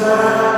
Christ.